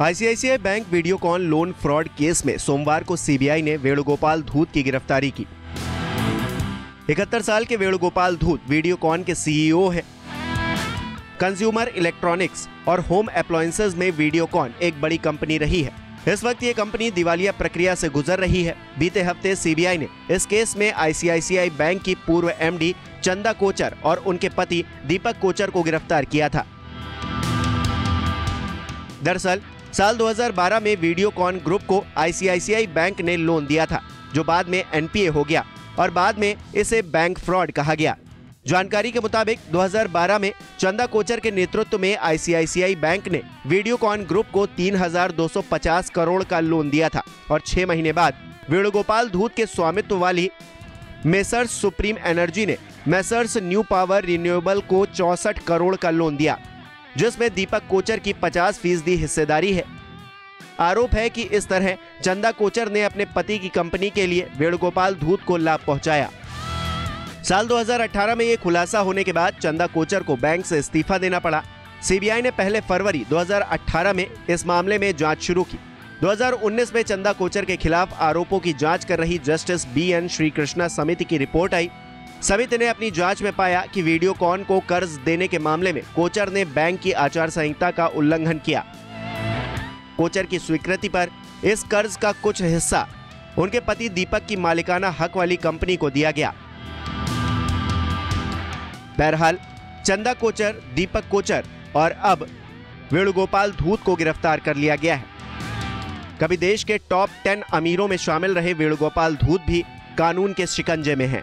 ICICI bank Videocon loan fraud case में सोमवार को सीबीआई ने वेणुगोपाल धूत की गिरफ्तारी की। इकहत्तर साल के वेणुगोपाल धूत वीडियोकॉन के सीईओ हैं। कंज्यूमर इलेक्ट्रॉनिक्स और होम अप्लायंसेज में वीडियोकॉन एक बड़ी कंपनी रही है। इस वक्त ये कंपनी दिवालिया प्रक्रिया से गुजर रही है। बीते हफ़्ते सीबीआई ने इस केस में आईसीआईसीआई बैंक की पूर्व एमडी चंदा कोचर और उनके पति दीपक कोचर को गिरफ़्तार किया था। दरअसल साल 2012 में वीडियोकॉन ग्रुप को आईसीआईसीआई बैंक ने लोन दिया था जो बाद में एनपीए हो गया और बाद में इसे बैंक फ्रॉड कहा गया। जानकारी के मुताबिक 2012 में चंदा कोचर के नेतृत्व में आईसीआईसीआई बैंक ने वीडियोकॉन ग्रुप को 3,250 करोड़ का लोन दिया था और छह महीने बाद वेणुगोपाल धूत के स्वामित्व वाली मेसर्स सुप्रीम एनर्जी ने मेसर्स न्यू पावर रिन्यूएबल को चौसठ करोड़ का लोन दिया। जिसमें दीपक कोचर की 50 फ़ीसदी हिस्सेदारी है। आरोप है कि इस तरह चंदा कोचर ने अपने पति की कंपनी के लिए वेणुगोपाल धूत को लाभ पहुँचाया। साल 2018 में यह खुलासा होने के बाद चंदा कोचर को बैंक से इस्तीफा देना पड़ा। सीबीआई ने पहले फरवरी 2018 में इस मामले में जाँच शुरू की। 2019 में चंदा कोचर के खिलाफ आरोपों की जाँच कर रही justice B N Srikrishna समिति की रिपोर्ट आई। समिति ने अपनी जाँच में पाया कि वीडियोकॉन को कर्ज देने के मामले में कोचर ने बैंक की आचार संहिता का उल्लंघन किया। कोचर की स्वीकृति पर इस कर्ज का कुछ हिस्सा उनके पति दीपक की मालिकाना हक वाली कंपनी को दिया गया। बहरहाल, चंदा कोचर, दीपक कोचर और अब वेणुगोपाल धूत को गिरफ़्तार कर लिया गया है। कभी देश के टॉप टेन अमीरों में शामिल रहे वेणुगोपाल धूत भी कानून के शिकंजे में हैं।